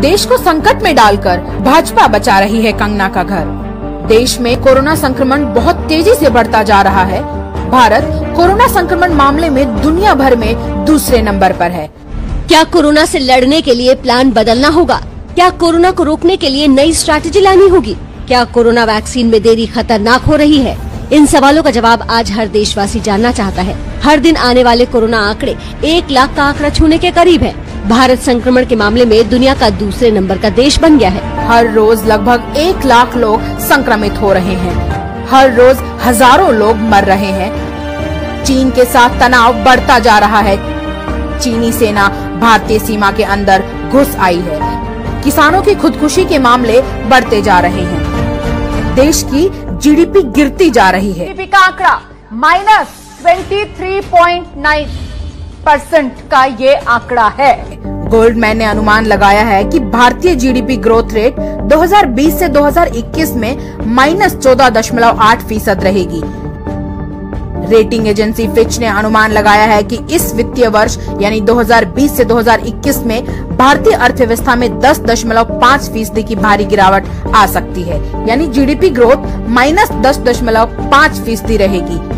देश को संकट में डालकर भाजपा बचा रही है कंगना का घर। देश में कोरोना संक्रमण बहुत तेज़ी से बढ़ता जा रहा है। भारत कोरोना संक्रमण मामले में दुनिया भर में दूसरे नंबर पर है। क्या कोरोना से लड़ने के लिए प्लान बदलना होगा? क्या कोरोना को रोकने के लिए नई स्ट्रैटेजी लानी होगी? क्या कोरोना वैक्सीन में देरी खतरनाक हो रही है? इन सवालों का जवाब आज हर देशवासी जानना चाहता है। हर दिन आने वाले कोरोना आंकड़े एक लाख का आंकड़ा छूने के करीब है। भारत संक्रमण के मामले में दुनिया का दूसरे नंबर का देश बन गया है। हर रोज लगभग एक लाख लोग संक्रमित हो रहे हैं। हर रोज हज़ारों लोग मर रहे हैं। चीन के साथ तनाव बढ़ता जा रहा है। चीनी सेना भारतीय सीमा के अंदर घुस आई है। किसानों की खुदकुशी के मामले बढ़ते जा रहे हैं। देश की जीडीपी गिरती जा रही है। जीडीपी का आंकड़ा माइनस ट्वेंटी परसेंट का ये आंकड़ा है। गोल्डमैन ने अनुमान लगाया है कि भारतीय जीडीपी ग्रोथ रेट 2020 से 2021 में माइनस चौदह दशमलव आठ फ़ीसद रहेगी। रेटिंग एजेंसी फिच ने अनुमान लगाया है कि इस वित्तीय वर्ष, यानी 2020 से 2021 में, भारतीय अर्थव्यवस्था में 10.5 फ़ीसदी की भारी गिरावट आ सकती है। यानी जीडीपी ग्रोथ माइनस दस दशमलव पाँच फ़ीसदी रहेगी।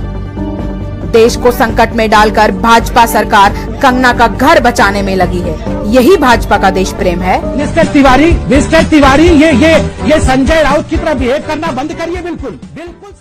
देश को संकट में डालकर भाजपा सरकार कंगना का घर बचाने में लगी है। यही भाजपा का देश प्रेम है। मिस्टर तिवारी मिस्टर तिवारी, ये ये ये संजय राउत की तरह बिहेव करना बंद करिए बिल्कुल। बिल्कुल